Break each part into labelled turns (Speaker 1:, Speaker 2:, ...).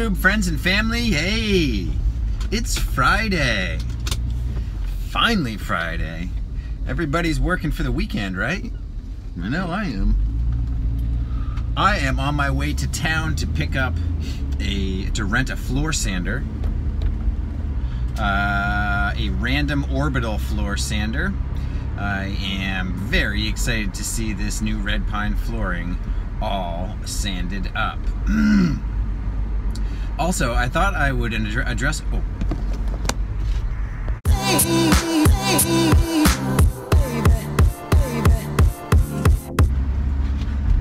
Speaker 1: YouTube, friends and family? Hey, it's Friday. Finally Friday. Everybody's working for the weekend, right? I know I am. I am on my way to town to pick up a, to rent a floor sander. Uh, a random orbital floor sander. I am very excited to see this new red pine flooring all sanded up. also, I thought I would address. Oh.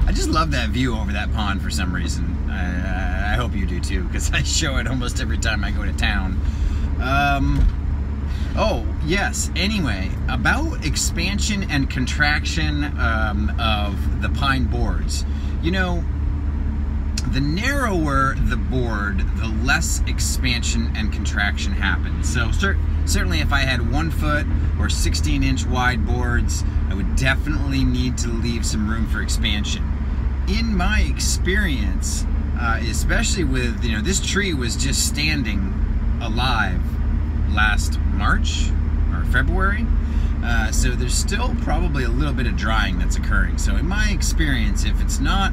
Speaker 1: I just love that view over that pond for some reason. I, I hope you do too, because I show it almost every time I go to town. Um, oh, yes. Anyway, about expansion and contraction um, of the pine boards. You know, the narrower the board, the less expansion and contraction happens. So cer certainly if I had one foot or 16 inch wide boards, I would definitely need to leave some room for expansion. In my experience, uh, especially with, you know, this tree was just standing alive last March or February. Uh, so there's still probably a little bit of drying that's occurring. So in my experience, if it's not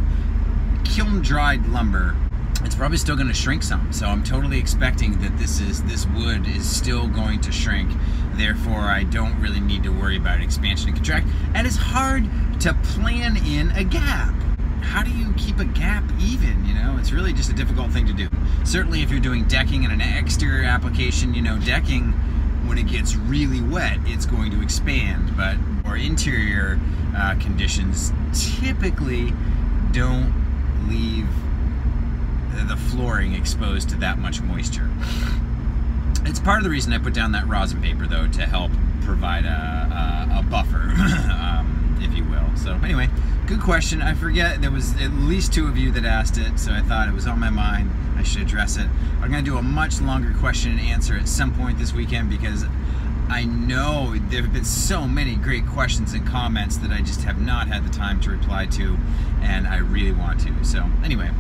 Speaker 1: kiln dried lumber, it's probably still going to shrink some. So I'm totally expecting that this is this wood is still going to shrink. Therefore, I don't really need to worry about expansion and contract. And it's hard to plan in a gap. How do you keep a gap even? You know, it's really just a difficult thing to do. Certainly, if you're doing decking in an exterior application, you know, decking when it gets really wet, it's going to expand. But for interior uh, conditions, typically don't leave the flooring exposed to that much moisture. It's part of the reason I put down that rosin paper, though, to help provide a, a, a buffer, um, if you will. So anyway, good question. I forget there was at least two of you that asked it, so I thought it was on my mind. I should address it. I'm going to do a much longer question and answer at some point this weekend because I know there have been so many great questions and comments that I just have not had the time to reply to, and I really want to. So, anyway.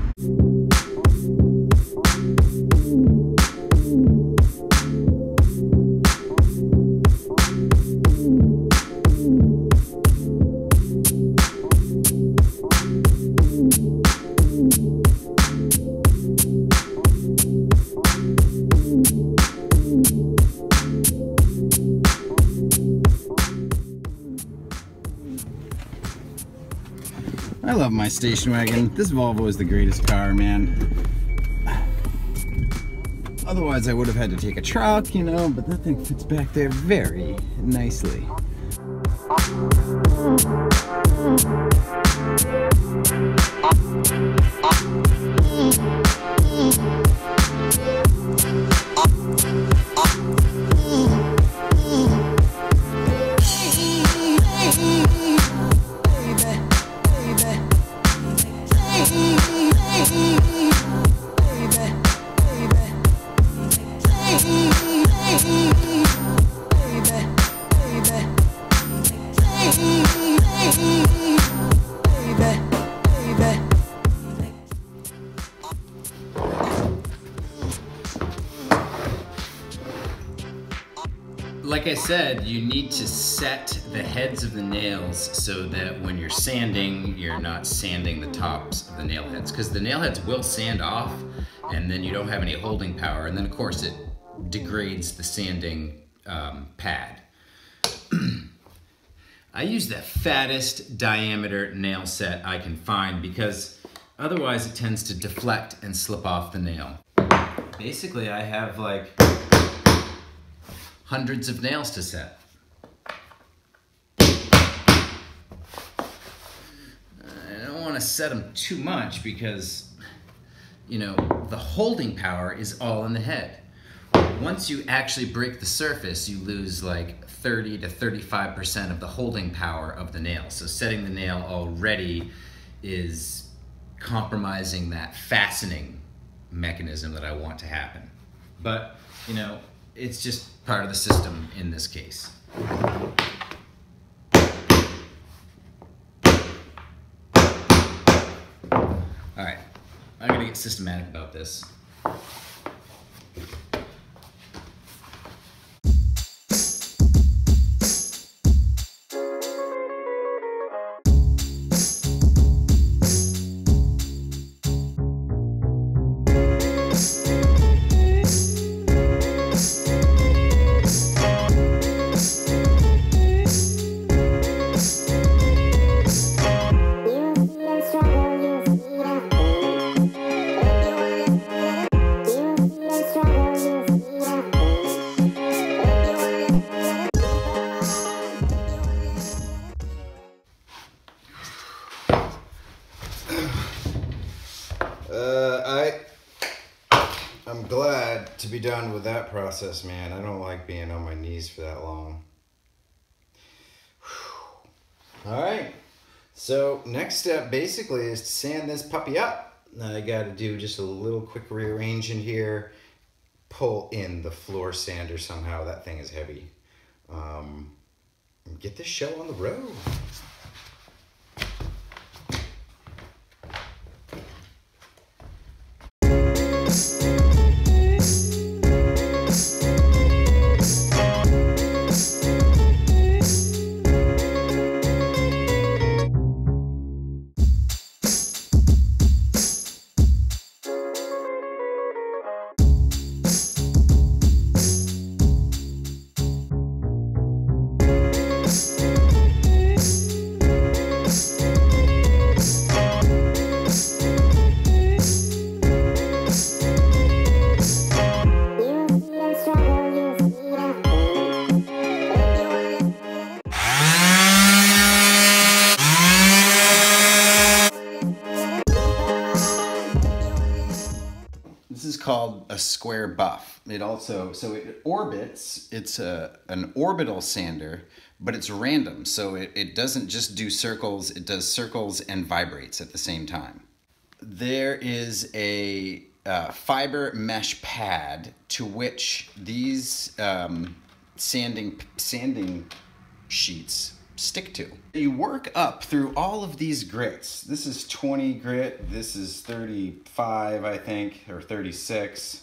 Speaker 1: Love my station wagon. This Volvo is the greatest car, man. Otherwise, I would have had to take a truck, you know, but that thing fits back there very nicely. Mm-hmm.
Speaker 2: Like I said, you need to set the heads of the nails so that when you're sanding, you're not sanding the tops of the nail heads because the nail heads will sand off and then you don't have any holding power. And then of course it degrades the sanding um, pad. I use the fattest diameter nail set I can find because otherwise it tends to deflect and slip off the nail. Basically I have like hundreds of nails to set. I don't want to set them too much because, you know, the holding power is all in the head. Once you actually break the surface, you lose like 30 to 35% of the holding power of the nail. So setting the nail already is compromising that fastening mechanism that I want to happen. But, you know, it's just part of the system in this case. All right, I'm gonna get systematic about this.
Speaker 3: Be done with that process, man. I don't like being on my knees for that long. Whew. All right. So next step basically is to sand this puppy up. Now I got to do just a little quick rearranging here. Pull in the floor sander somehow. That thing is heavy. Um, get this show on the road.
Speaker 1: Called a square buff. It also so it orbits. It's a an orbital sander, but it's random. So it, it doesn't just do circles. It does circles and vibrates at the same time. There is a uh, fiber mesh pad to which these um, sanding sanding sheets stick to. You work up through all of these grits. This is 20 grit, this is 35, I think, or 36.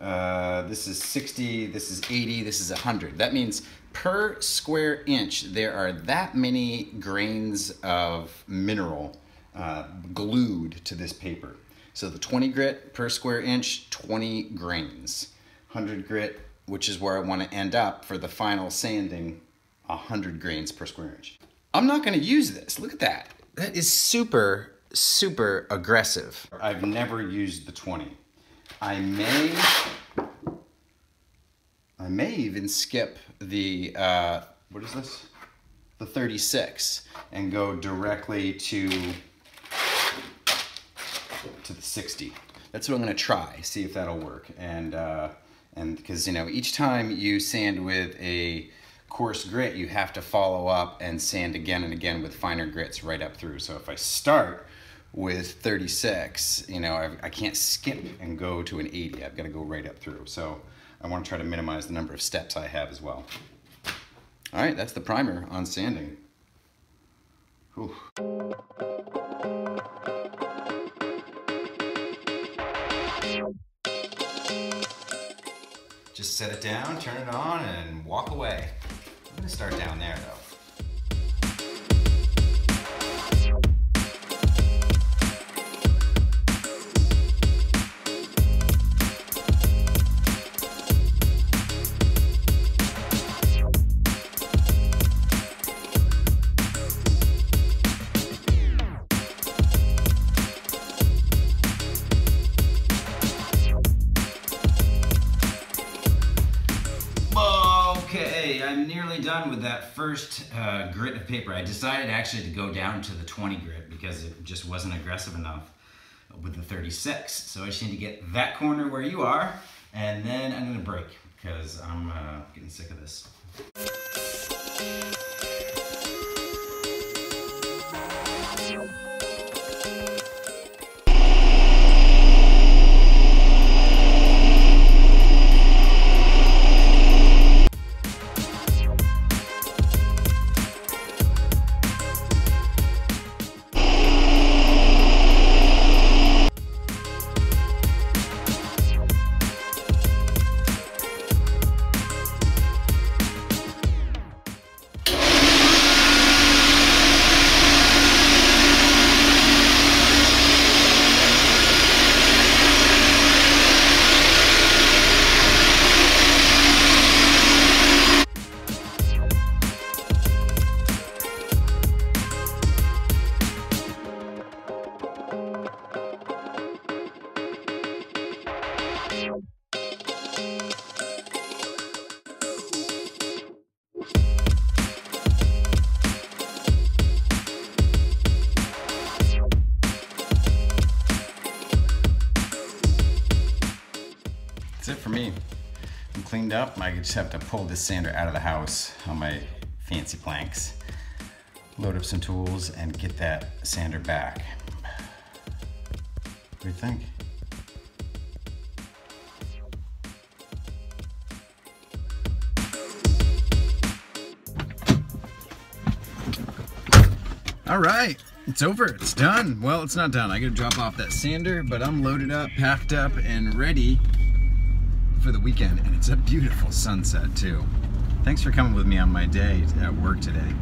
Speaker 1: Uh, this is 60, this is 80, this is 100. That means per square inch, there are that many grains of mineral uh, glued to this paper. So the 20 grit per square inch, 20 grains. 100 grit, which is where I want to end up for the final sanding, 100 grains per square inch. I'm not going to use this. Look at that. That is super, super aggressive. I've never used the 20. I may, I may even skip the, uh, what is this? The 36 and go directly to, to the 60. That's what I'm going to try, see if that'll work. And, uh, and because, you know, each time you sand with a coarse grit, you have to follow up and sand again and again with finer grits right up through. So if I start with 36, you know, I, I can't skip and go to an 80. I've got to go right up through. So I want to try to minimize the number of steps I have as well. All right, that's the primer on sanding. Whew. Just set it down, turn it on, and walk away. Gonna start down there though. I'm nearly done with that first uh, grit of paper. I decided actually to go down to the 20 grit because it just wasn't aggressive enough with the 36. So I just need to get that corner where you are, and then I'm gonna break because I'm uh, getting sick of this.
Speaker 3: Up. I just have to pull this sander out of the house on my fancy planks. Load up some tools and get that sander back. What do you think?
Speaker 1: All right, it's over. It's done. Well, it's not done. I gotta drop off that sander, but I'm loaded up, packed up, and ready for the weekend. And it's a beautiful sunset too. Thanks for coming with me on my day at work today.